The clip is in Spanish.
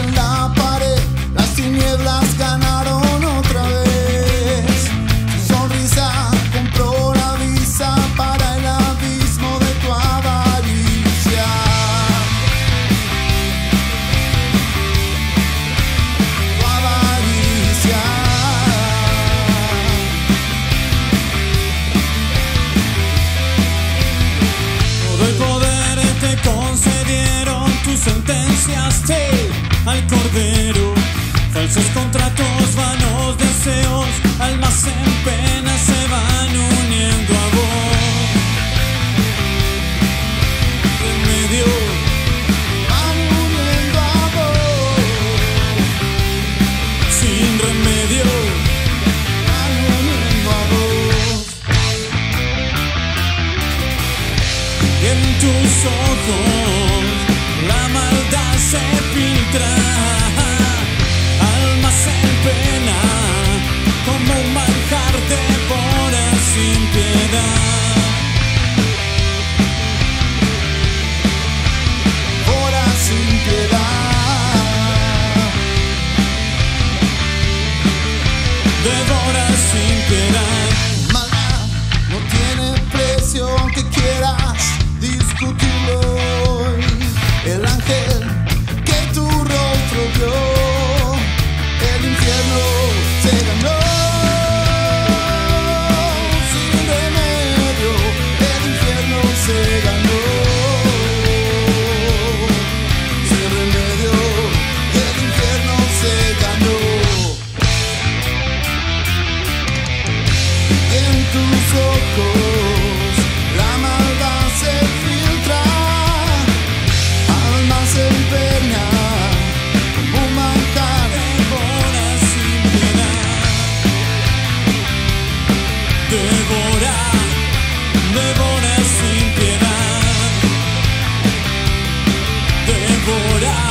en la pared, las tinieblas ganaron otra vez. Su sonrisa compró la visa para el abismo de tu avaricia. Tu avaricia. Todo el poder te concedieron tus sentencias. Te al cordero. Falsos contratos, vanos deseos, almas en pena se van uniendo a vos. Remedio, Van uniendo a vos, sin remedio. van uniendo a vos. En tus ojos sin piedad. Maldad no tiene precio aunque quieras devora sin piedad. Devora.